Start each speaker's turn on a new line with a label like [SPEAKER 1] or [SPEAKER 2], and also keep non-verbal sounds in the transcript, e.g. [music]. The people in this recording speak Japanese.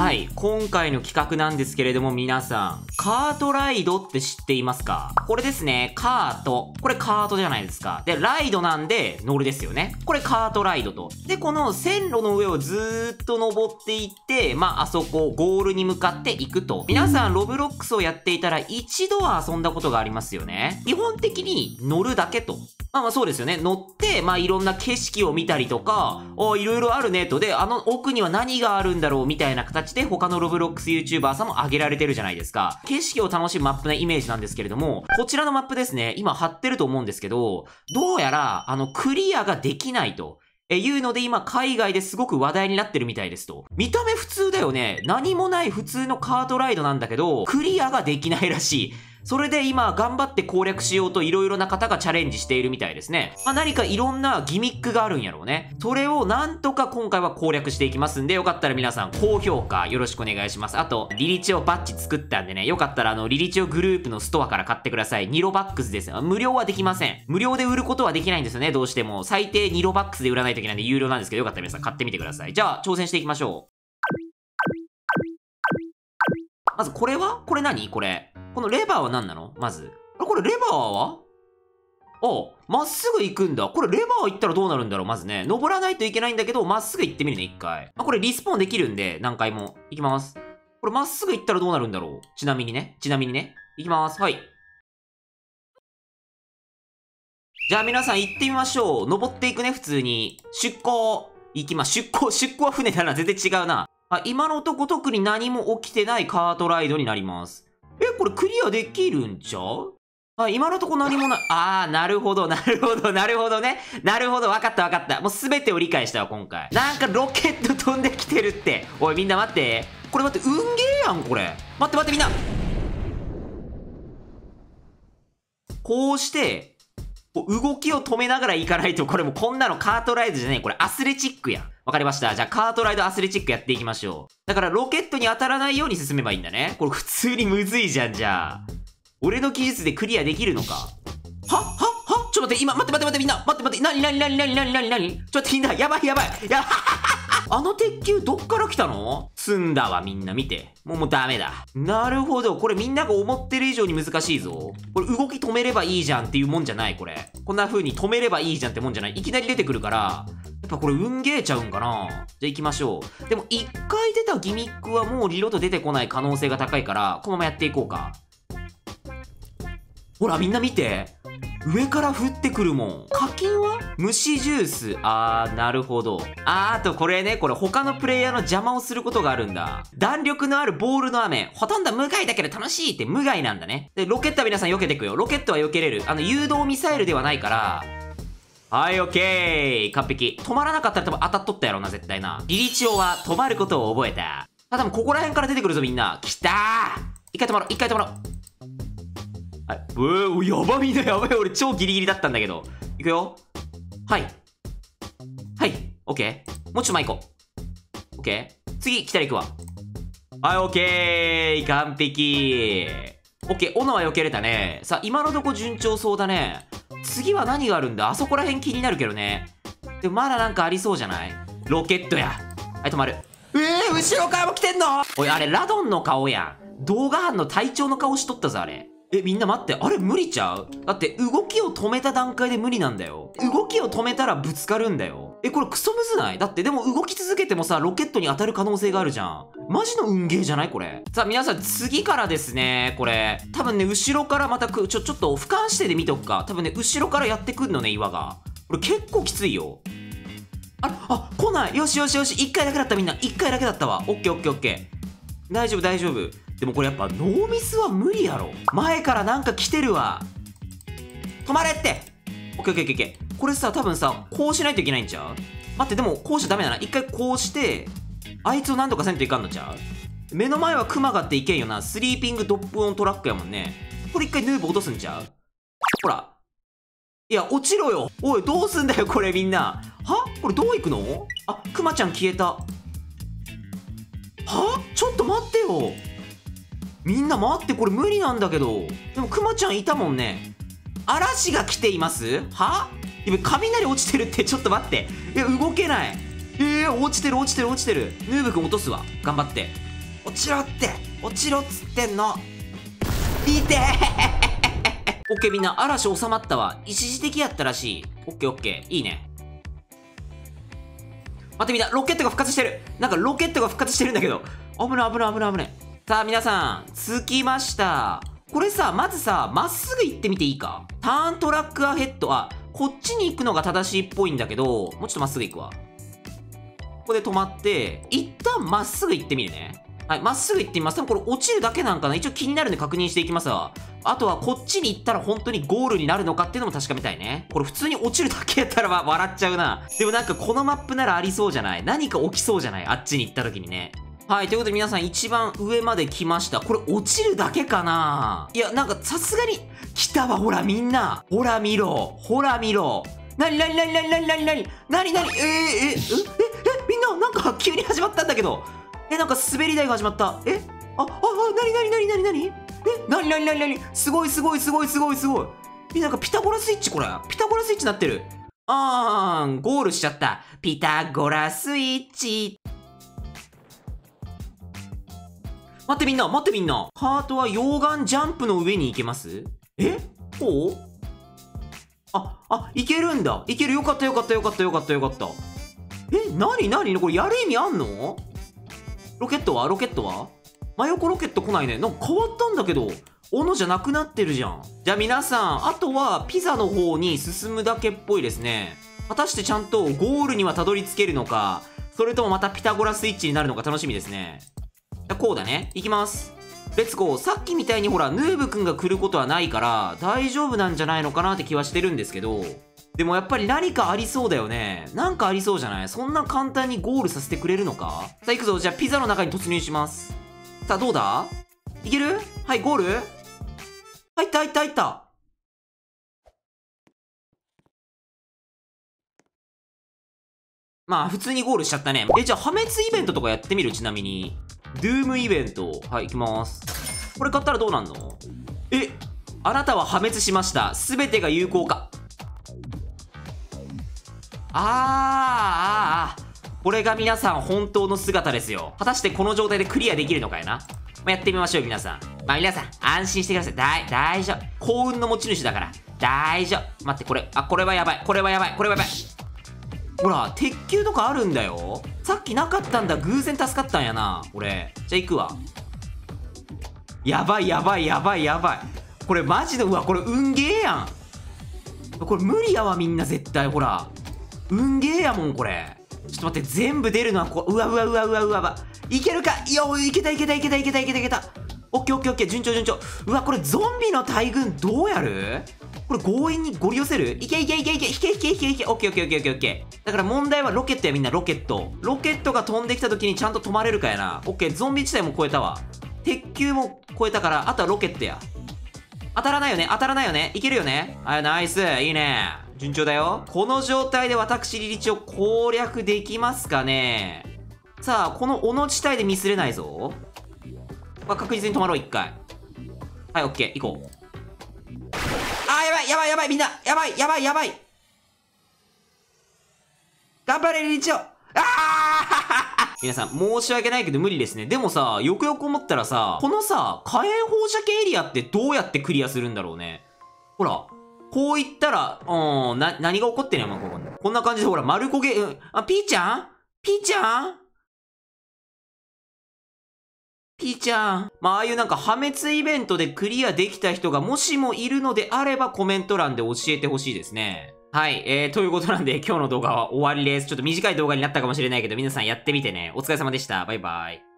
[SPEAKER 1] はい、今回の企画なんですけれども皆さん、カートライドって知っていますか？これですね、カート。これカートじゃないですか。で、ライドなんで乗るですよね。これカートライドと。で、この線路の上をずーっと登っていって、まあ、あそこ、ゴールに向かっていくと。皆さん、ロブロックスをやっていたら一度は遊んだことがありますよね。基本的に乗るだけと。まあまあそうですよね。乗って、まあいろんな景色を見たりとか、あいろいろあるねと。で、あの奥には何があるんだろうみたいな形で他のロブロックス YouTuber さんも上げられてるじゃないですか。景色を楽しむマップなイメージなんですけれども、こちらのマップですね、今貼ってると思うんですけど、どうやら、あの、クリアができないと。え、いうので今海外ですごく話題になってるみたいですと。見た目普通だよね。何もない普通のカートライドなんだけど、クリアができないらしい。それで今頑張って攻略しようと色々な方がチャレンジしているみたいですね。まあ、何かいろんなギミックがあるんやろうね。それをなんとか今回は攻略していきますんで、よかったら皆さん高評価よろしくお願いします。あと、リリチオバッジ作ったんでね、よかったらあの、リリチオグループのストアから買ってください。ニロバックスです。無料はできません。無料で売ることはできないんですよね、どうしても。最低ニロバックスで売らないといけないんで有料なんですけど、よかったら皆さん買ってみてください。じゃあ、挑戦していきましょう。まずこれは？これ何？これ。このレバーは何なの？まず。あこれレバーは？あ、まっすぐ行くんだ。これレバー行ったらどうなるんだろう？まずね。登らないといけないんだけど、まっすぐ行ってみるね、一回。あ、これリスポーンできるんで、何回も。行きます。これまっすぐ行ったらどうなるんだろう？ちなみにね。ちなみにね。行きます。はい。じゃあ皆さん行ってみましょう。登っていくね、普通に。出港。行きます。出港、出港は船だな。全然違うな。あ、今のとこ特に何も起きてないカートライドになります。え、これクリアできるんちゃう？あ、今のとこ何もない。[laughs] あー、なるほど、なるほど、なるほどね。なるほど、わかったわかった。もうすべてを理解したわ、今回。なんかロケット飛んできてるって。おい、みんな待って。これ待って、運ゲーやん、これ。待って待って、みんな。こうして、こう動きを止めながら行かないと、これもこんなのカートライドじゃねえ。これアスレチックやん。わかりました？じゃあカートライドアスレチックやっていきましょう。だからロケットに当たらないように進めばいいんだね。これ普通にむずいじゃん、じゃあ。俺の技術でクリアできるのか？は？は？は？ちょっと待って、今、待って待って待ってみんな。待って待って、なになになになになになにちょっとみんな、やばいやばい。やあの鉄球どっから来たの？積んだわみんな見て。もうもうダメだ。なるほど。これみんなが思ってる以上に難しいぞ。これ動き止めればいいじゃんっていうもんじゃないこれ。こんな風に止めればいいじゃんってもんじゃない。いきなり出てくるから、やっぱこれ運ゲーちゃうんかな？じゃあ行きましょう。でも一回出たギミックはもう二度と出てこない可能性が高いから、このままやっていこうか。ほらみんな見て上から降ってくるもん。課金は？虫ジュース。あーなるほど。あーあとこれねこれ他のプレイヤーの邪魔をすることがあるんだ。弾力のあるボールの雨。ほとんど無害だけど楽しいって。無害なんだね。でロケットは皆さん避けてくよ。ロケットは避けれる。あの誘導ミサイルではないから。はい、オッケー完璧。止まらなかったら多分当たっとったやろな、絶対な。リリチオは止まることを覚えた。あ、多分ここら辺から出てくるぞ、みんな。来たー。一回止まろう、一回止まろう。はい。うー、やばみんなやばい。俺超ギリギリだったんだけど。いくよ。はい。はい。オッケー。もうちょっと前行こう。オッケー。次、来たら行くわ。はい、オッケー完璧オッケー、斧は避けれたね。さあ、今のとこ順調そうだね。次は何があるんだ？あそこら辺気になるけどね。でもまだなんかありそうじゃない？ロケットや。はい、止まる。えー、後ろからも来てんの？おい、あれ、ラドンの顔やん。動画班の隊長の顔しとったぞ、あれ。え、みんな待って、あれ無理ちゃう？だって動きを止めた段階で無理なんだよ。動きを止めたらぶつかるんだよ。え、これクソむずない？だってでも動き続けてもさ、ロケットに当たる可能性があるじゃん。マジの運ゲーじゃない？これ。さあ皆さん次からですね、これ。多分ね、後ろからまたく、ちょ、ちょっと俯瞰してで見とくか。多分ね、後ろからやってくんのね、岩が。これ結構きついよ。あ、あ、来ないよしよしよし一回だけだったみんな。一回だけだったわ。オッケーオッケーオッケー。大丈夫大丈夫。でもこれやっぱノーミスは無理やろ。前からなんか来てるわ。止まれってオッケーオッケーオッケー。これさ、多分さ、こうしないといけないんちゃう？待って、でもこうしちゃダメだな。一回こうして、あいつを何とかせんといかんのちゃう？目の前はクマがっていけんよな。 sleeping dog on track やもんね。これ一回ヌーブ落とすんちゃう？ほら。いや、落ちろよおい、どうすんだよ、これみんな。は？これどう行くの？あ、クマちゃん消えた。は？ちょっと待ってよ。みんな待って、これ無理なんだけど。でもクマちゃんいたもんね。嵐が来ています？は？今雷落ちてるってちょっと待って。いや、動けない。えー、落ちてる落ちてる落ちてる。ヌーブ君落とすわ。頑張って。落ちろって落ちろっつってんのいて [laughs] オッケーみんな嵐収まったわ一時的やったらしいオッケーオッケーいいね待ってみんなロケットが復活してるなんかロケットが復活してるんだけど危ない危ない危ない危ないさあ皆さん着きました。これさまずさまっすぐ行ってみていいか？ターントラックアヘッド。あこっちに行くのが正しいっぽいんだけどもうちょっとまっすぐ行くわ。ここで止まって一旦まっすぐ行ってみるね。はいまっすぐ行ってみます。多分これ落ちるだけなんかな。一応気になるんで確認していきますわ。あとはこっちに行ったら本当にゴールになるのかっていうのも確かめたいね。これ普通に落ちるだけやったら笑っちゃうな。でもなんかこのマップならありそうじゃない？何か起きそうじゃない？あっちに行った時にね。はい、ということで皆さん一番上まで来ました。これ落ちるだけかな？いや、なんかさすがに、来たわ、ほらみんな。ほら見ろ。ほら見ろ。なになになになになになになになになに？えー、え、え、え、え、みんな、なんか急に始まったんだけど。え、なんか滑り台が始まった。えあ、あ、あ、なになになになになに？え、なになになになに？すごいすごいすごいすごいすごい。え、なんかピタゴラスイッチ？これ。ピタゴラスイッチなってる。あーん、ゴールしちゃった。ピタゴラスイッチ。待ってみんな、待ってみんな。ハートは溶岩ジャンプの上に行けます？え？こう？あ、あ、いけるんだ。いける。よかったよかったよかったよかったよかった。え、なになにこれやる意味あんの？ロケットは？ロケットは？真横ロケット来ないね。なんか変わったんだけど。斧じゃなくなってるじゃん。じゃあ皆さん、あとはピザの方に進むだけっぽいですね。果たしてちゃんとゴールにはたどり着けるのか、それともまたピタゴラスイッチになるのか楽しみですね。こうだね。いきます。レッツゴー。さっきみたいにほら、ヌーブくんが来ることはないから、大丈夫なんじゃないのかなって気はしてるんですけど、でもやっぱり何かありそうだよね。なんかありそうじゃない？そんな簡単にゴールさせてくれるのか？さあ行くぞ。じゃあピザの中に突入します。さあどうだ？いける？はい、ゴール？入った入った入ったまあ普通にゴールしちゃったね。え、じゃあ破滅イベントとかやってみる？ちなみに。ドゥームイベント。はい、行きます。これ買ったらどうなんの？えあなたは破滅しました。すべてが有効化。あー、あー、あー。これが皆さん本当の姿ですよ。果たしてこの状態でクリアできるのかいな。まあ、やってみましょう、皆さん。まあ、皆さん、安心してください。だい、大丈夫。幸運の持ち主だから。大丈夫。待って、これ、あ、これはやばい。これはやばい。これはやばい。ほら、鉄球とかあるんだよ。さっきなかったんだ。偶然助かったんやな。俺。じゃあ行くわ。やばいやばいやばいやばい。これマジで、うわ、これ運ゲーやん。これ無理やわ、みんな絶対。ほら。運ゲーやもん、これ。ちょっと待って、全部出るのはこう、うわうわうわうわうわうわ。いけるか？いや、いけたいけたいけたいけたいけたいけた。オッケーオッケーオッケー、順調順調。うわ、これゾンビの大群どうやる？これ強引にゴリ寄せる？いけいけいけいけいけいけいけいけオッケーオッケーオッケーオッケーオッケー。だから問題はロケットやみんなロケット。ロケットが飛んできた時にちゃんと止まれるかやな。オッケー、ゾンビ自体も超えたわ。鉄球も超えたから、あとはロケットや。当たらないよね当たらないよねいけるよねはい、ナイスいいね順調だよ。この状態で私リリチを攻略できますかねさあ、この斧地帯でミスれないぞ。まあ、確実に止まろう、一回。はい、オッケー、行こう。あ、やばい、やばい、やばい、みんな。やばい、やばい、やばい。頑張れ、リリチオあー！[laughs] 皆さん、申し訳ないけど無理ですね。でもさ、よくよく思ったらさ、このさ、火炎放射系エリアってどうやってクリアするんだろうね。ほら、こう言ったら、うん、な、何が起こってんのよ、こここんな感じで、ほら、丸焦げ、うん、あ、ピーちゃん？ピーちゃん？ピーちゃん。まあ、ああいうなんか破滅イベントでクリアできた人がもしもいるのであればコメント欄で教えてほしいですね。はい。えー、ということなんで今日の動画は終わりです。ちょっと短い動画になったかもしれないけど皆さんやってみてね。お疲れ様でした。バイバイ。